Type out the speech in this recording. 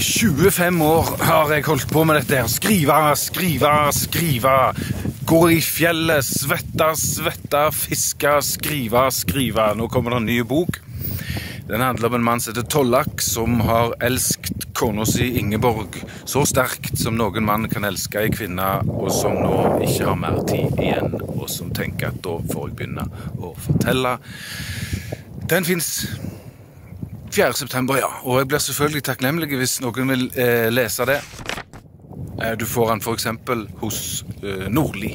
25 år har jeg holdt på med dette. her. Skrive, skrive, skrive. Gå i fjellet, svette, svette, fiske, skrive, skrive. Nå kommer det en ny bok. Den handler om en mann som heter Tollak, som har elsket kona si Ingeborg så sterkt som noen mann kan elske ei kvinne, og som nå ikke har mer tid igjen, og som tenker at da får jeg begynne å fortelle. Den fins 4. september, ja. Og jeg blir selvfølgelig takknemlig hvis noen vil eh, lese det. Eh, du får den f.eks. hos eh, Nordli.